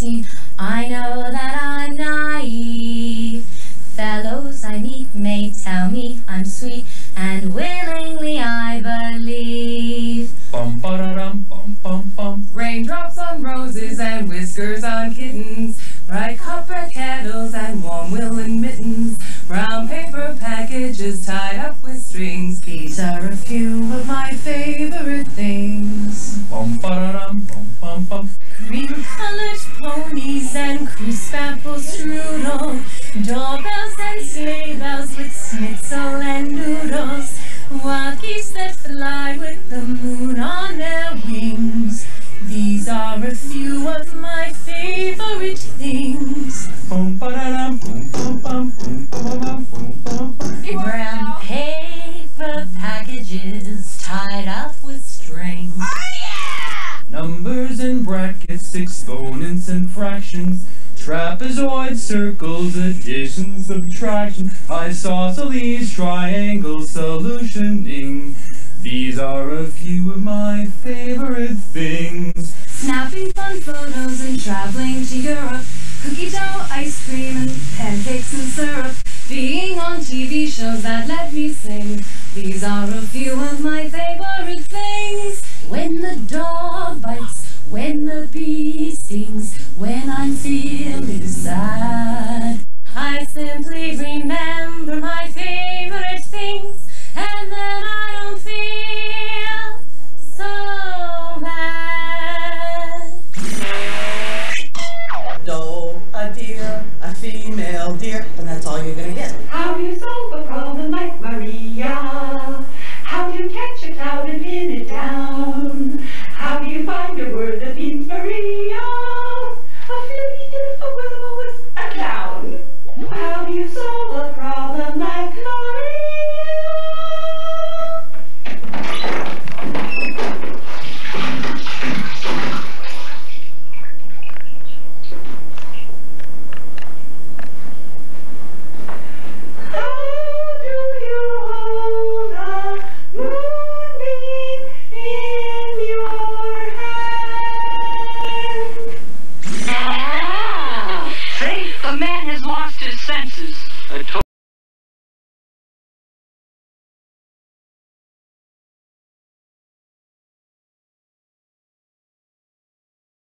seventeen. I know that I'm naive. Fellows I meet may tell me I'm sweet, and willingly I believe. Bum ba da dum bum bum bum. Raindrops on roses and whiskers on kittens, bright copper kettles and warm woolen mittens, brown paper packages tied up with strings. These are a few of my favorite things. Bum ba da dum bum bum bum. Cream-colored ponies and crisp apple strudel, doorbells and sleigh bells with schnitzel and noodles, wild geese that fly with the moon on their wings. These are a few of my favorite things. Boom exponents and fractions, trapezoids, circles, addition, subtraction, isosceles, triangles, solutioning. These are a few of my favorite things. Snapping fun photos and traveling to Europe. Cookie dough, ice cream, and pancakes and syrup. Being on TV shows that let me sing. These are a few of my favorite things. Say, the